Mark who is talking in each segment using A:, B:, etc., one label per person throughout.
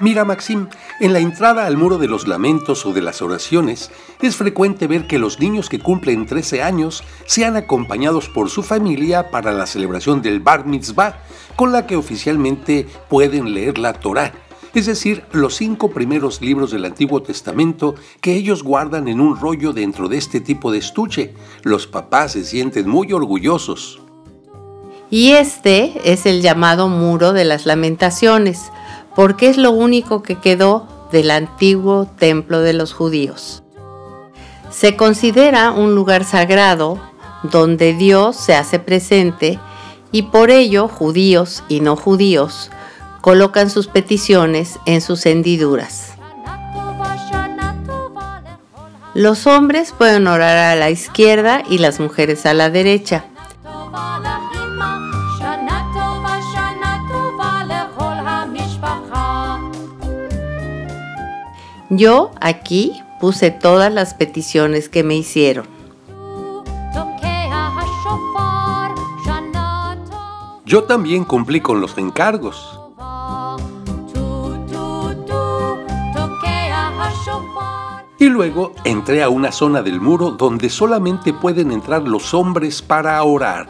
A: Mira, Maxim, en la entrada al muro de los lamentos o de las oraciones, es frecuente ver que los niños que cumplen 13 años sean acompañados por su familia para la celebración del Bar Mitzvah, con la que oficialmente pueden leer la Torá, es decir, los cinco primeros libros del Antiguo Testamento que ellos guardan en un rollo dentro de este tipo de estuche. Los papás se sienten muy orgullosos.
B: Y este es el llamado Muro de las Lamentaciones, porque es lo único que quedó del antiguo templo de los judíos. Se considera un lugar sagrado donde Dios se hace presente y por ello judíos y no judíos colocan sus peticiones en sus hendiduras. Los hombres pueden orar a la izquierda y las mujeres a la derecha. Yo aquí puse todas las peticiones que me hicieron.
A: Yo también cumplí con los encargos. Y luego entré a una zona del muro donde solamente pueden entrar los hombres para orar.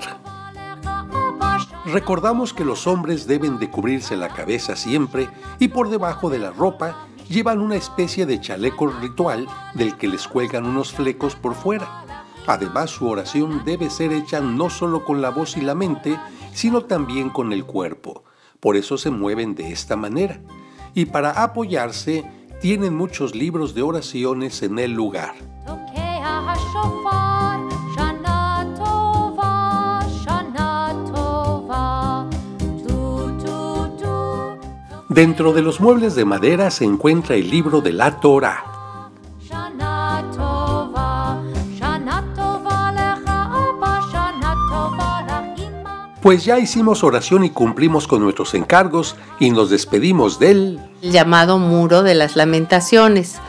A: Recordamos que los hombres deben de cubrirse la cabeza siempre y por debajo de la ropa llevan una especie de chaleco ritual del que les cuelgan unos flecos por fuera. Además, su oración debe ser hecha no solo con la voz y la mente, sino también con el cuerpo. Por eso se mueven de esta manera. Y para apoyarse, tienen muchos libros de oraciones en el lugar. Dentro de los muebles de madera se encuentra el libro de la Torah. Pues ya hicimos oración y cumplimos con nuestros encargos y nos despedimos del
B: llamado Muro de las Lamentaciones.